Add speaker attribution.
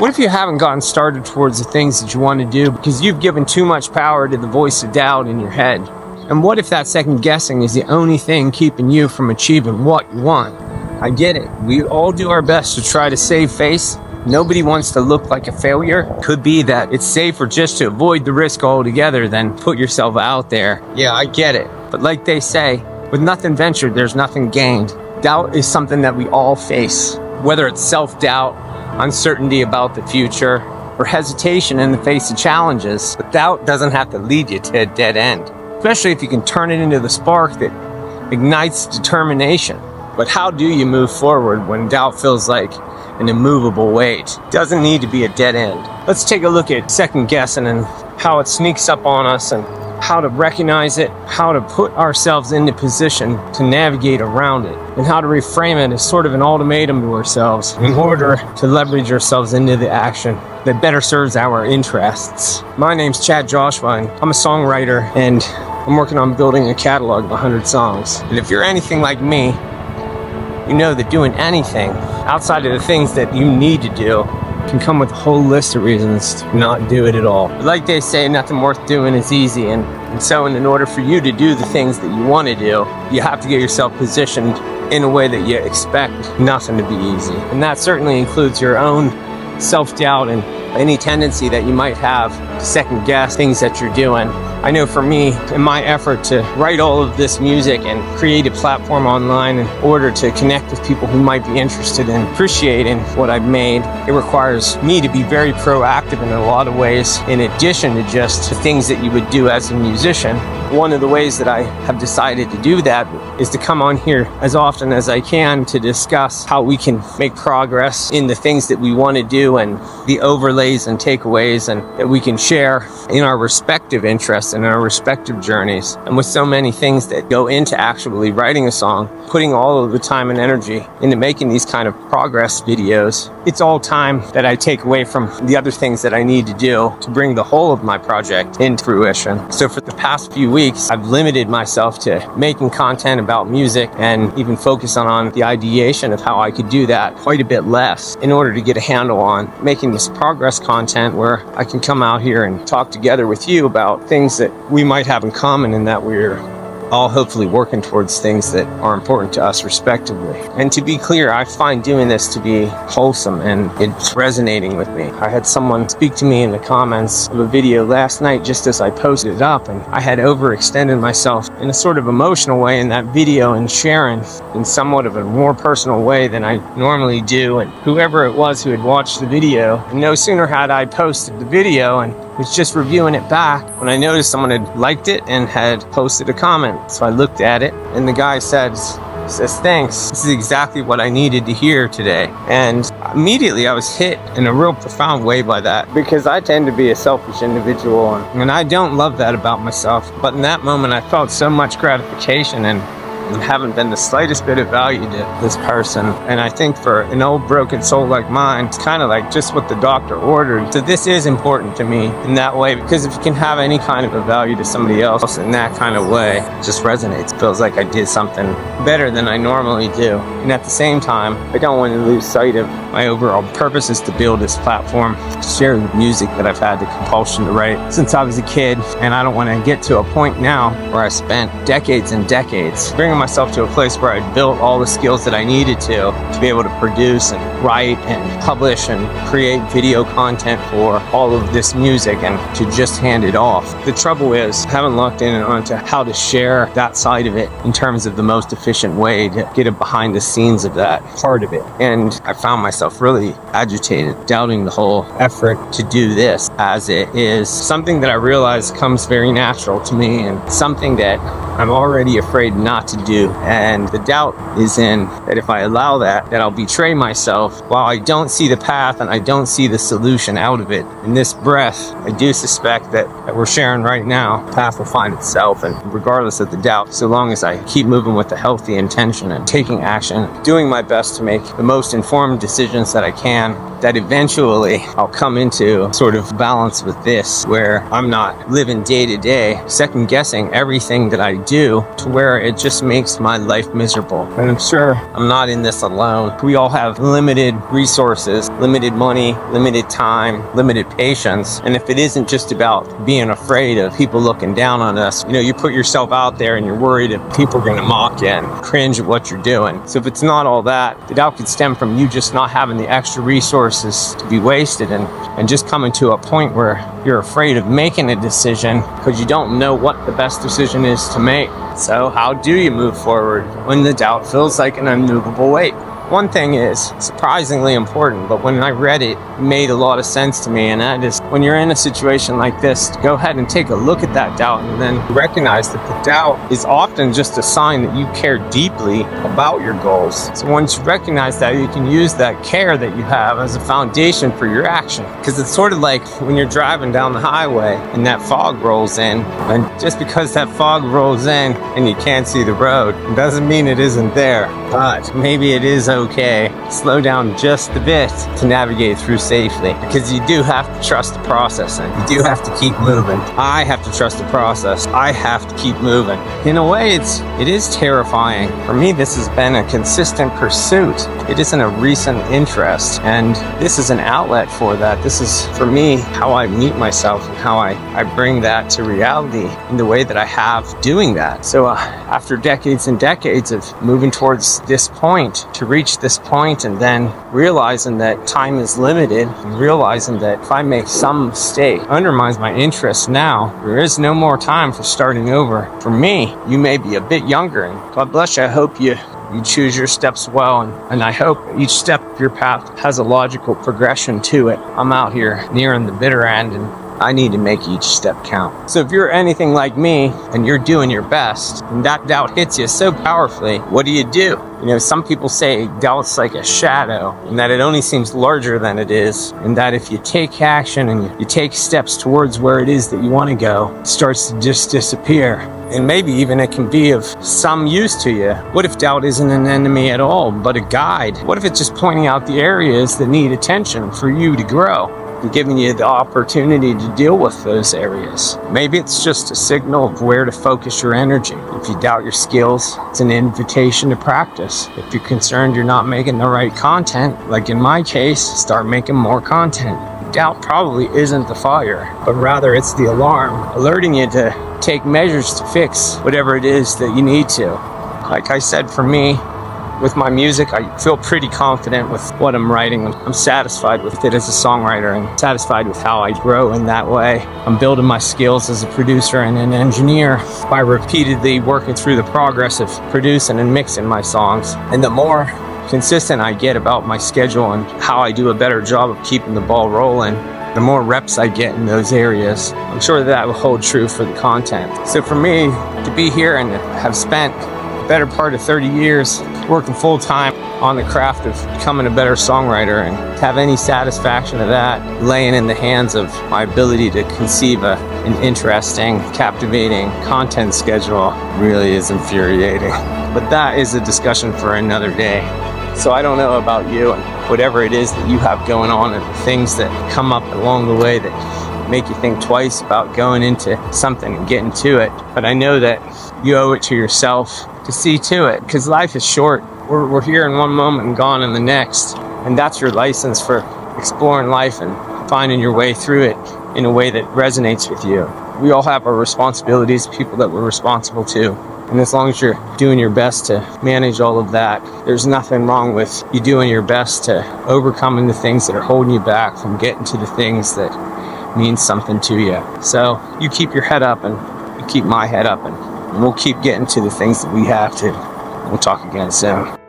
Speaker 1: What if you haven't gotten started towards the things that you want to do because you've given too much power to the voice of doubt in your head? And what if that second guessing is the only thing keeping you from achieving what you want? I get it. We all do our best to try to save face. Nobody wants to look like a failure. Could be that it's safer just to avoid the risk altogether than put yourself out there. Yeah, I get it. But like they say, with nothing ventured, there's nothing gained. Doubt is something that we all face, whether it's self doubt, uncertainty about the future, or hesitation in the face of challenges. But doubt doesn't have to lead you to a dead end, especially if you can turn it into the spark that ignites determination. But how do you move forward when doubt feels like an immovable weight? It doesn't need to be a dead end. Let's take a look at second guessing and how it sneaks up on us and how to recognize it, how to put ourselves into position to navigate around it, and how to reframe it as sort of an ultimatum to ourselves in order to leverage ourselves into the action that better serves our interests. My name's Chad Joshua, and I'm a songwriter, and I'm working on building a catalog of 100 songs. And if you're anything like me, you know that doing anything outside of the things that you need to do can come with a whole list of reasons to not do it at all. But like they say, nothing worth doing is easy. And, and so, in order for you to do the things that you want to do, you have to get yourself positioned in a way that you expect nothing to be easy. And that certainly includes your own self doubt and any tendency that you might have to second guess things that you're doing. I know for me, in my effort to write all of this music and create a platform online in order to connect with people who might be interested in appreciating what I've made, it requires me to be very proactive in a lot of ways, in addition to just the things that you would do as a musician. One of the ways that I have decided to do that is to come on here as often as I can to discuss how we can make progress in the things that we want to do and the overlays and takeaways and that we can share in our respective interests and in our respective journeys. And with so many things that go into actually writing a song, putting all of the time and energy into making these kind of progress videos, it's all time that I take away from the other things that I need to do to bring the whole of my project into fruition. So for the past few weeks, I've limited myself to making content about music and even focusing on the ideation of how I could do that quite a bit less in order to get a handle on making this progress content where I can come out here and talk together with you about things that we might have in common and that we're all hopefully working towards things that are important to us respectively. And to be clear, I find doing this to be wholesome and it's resonating with me. I had someone speak to me in the comments of a video last night just as I posted it up and I had overextended myself in a sort of emotional way in that video and sharing in somewhat of a more personal way than I normally do. And whoever it was who had watched the video, no sooner had I posted the video and was just reviewing it back when I noticed someone had liked it and had posted a comment. So I looked at it and the guy said, says, thanks. This is exactly what I needed to hear today. And immediately I was hit in a real profound way by that because I tend to be a selfish individual and I don't love that about myself. But in that moment, I felt so much gratification and and haven't been the slightest bit of value to this person. And I think for an old broken soul like mine, it's kind of like just what the doctor ordered. So this is important to me in that way because if you can have any kind of a value to somebody else in that kind of way, it just resonates. Feels like I did something better than I normally do. And at the same time, I don't want to lose sight of my overall purpose is to build this platform, to share the music that I've had the compulsion to write since I was a kid. And I don't want to get to a point now where I spent decades and decades bringing myself to a place where I'd built all the skills that I needed to to be able to produce and write and publish and create video content for all of this music and to just hand it off. The trouble is, I haven't looked in onto how to share that side of it in terms of the most efficient way to get it behind the scenes of that part of it. And I found myself really agitated, doubting the whole effort to do this as it is something that I realize comes very natural to me and something that I'm already afraid not to do. And the doubt is in that if I allow that, that I'll betray myself while I don't see the path and I don't see the solution out of it. In this breath, I do suspect that, that we're sharing right now, the path will find itself. And regardless of the doubt, so long as I keep moving with a healthy intention and taking action, doing my best to make the most informed decisions that I can, that eventually I'll come into sort of balance with this where I'm not living day to day, second guessing everything that I do to where it just makes my life miserable. And I'm sure I'm not in this alone. We all have limited resources, limited money, limited time, limited patience. And if it isn't just about being afraid of people looking down on us, you know, you put yourself out there and you're worried if people are going to mock you and cringe at what you're doing. So if it's not all that, the doubt could stem from you just not having the extra resources to be wasted and, and just coming to a point where you're afraid of making a decision because you don't know what the best decision is to make. So, how do you move forward when the doubt feels like an unmovable weight? One thing is surprisingly important, but when I read it, it made a lot of sense to me. And that is when you're in a situation like this, go ahead and take a look at that doubt and then recognize that the doubt is often just a sign that you care deeply about your goals. So once you recognize that, you can use that care that you have as a foundation for your action. Because it's sort of like when you're driving down the highway and that fog rolls in. And just because that fog rolls in and you can't see the road, doesn't mean it isn't there. But maybe it is okay. Slow down just a bit to navigate through safely because you do have to trust the process and you do have to keep moving. I have to trust the process. I have to keep moving. In a way, it's it is terrifying. For me, this has been a consistent pursuit. It isn't a recent interest, and this is an outlet for that. This is for me how I meet myself and how I, I bring that to reality in the way that I have doing that. So uh, after decades and decades of moving towards this point to reach reach this point and then realizing that time is limited and realizing that if I make some mistake undermines my interest now, there is no more time for starting over. For me, you may be a bit younger and God bless you. I hope you you choose your steps well and, and I hope each step of your path has a logical progression to it. I'm out here nearing the bitter end and I need to make each step count. So if you're anything like me and you're doing your best and that doubt hits you so powerfully, what do you do? You know, some people say doubt's like a shadow and that it only seems larger than it is. And that if you take action and you take steps towards where it is that you want to go, it starts to just disappear. And maybe even it can be of some use to you. What if doubt isn't an enemy at all, but a guide? What if it's just pointing out the areas that need attention for you to grow? Giving you the opportunity to deal with those areas. Maybe it's just a signal of where to focus your energy. If you doubt your skills, it's an invitation to practice. If you're concerned you're not making the right content, like in my case, start making more content. Doubt probably isn't the fire, but rather it's the alarm alerting you to take measures to fix whatever it is that you need to. Like I said, for me, with my music, I feel pretty confident with what I'm writing. I'm satisfied with it as a songwriter and satisfied with how I grow in that way. I'm building my skills as a producer and an engineer by repeatedly working through the progress of producing and mixing my songs. And the more consistent I get about my schedule and how I do a better job of keeping the ball rolling, the more reps I get in those areas, I'm sure that, that will hold true for the content. So for me to be here and have spent better part of 30 years working full time on the craft of becoming a better songwriter and have any satisfaction of that laying in the hands of my ability to conceive a, an interesting, captivating content schedule really is infuriating. But that is a discussion for another day. So I don't know about you and whatever it is that you have going on and the things that come up along the way that make you think twice about going into something and getting to it. But I know that you owe it to yourself to see to it because life is short. We're, we're here in one moment and gone in the next. And that's your license for exploring life and finding your way through it in a way that resonates with you. We all have our responsibilities, people that we're responsible to. And as long as you're doing your best to manage all of that, there's nothing wrong with you doing your best to overcoming the things that are holding you back from getting to the things that mean something to you. So you keep your head up and you keep my head up and we'll keep getting to the things that we have to. We'll talk again soon.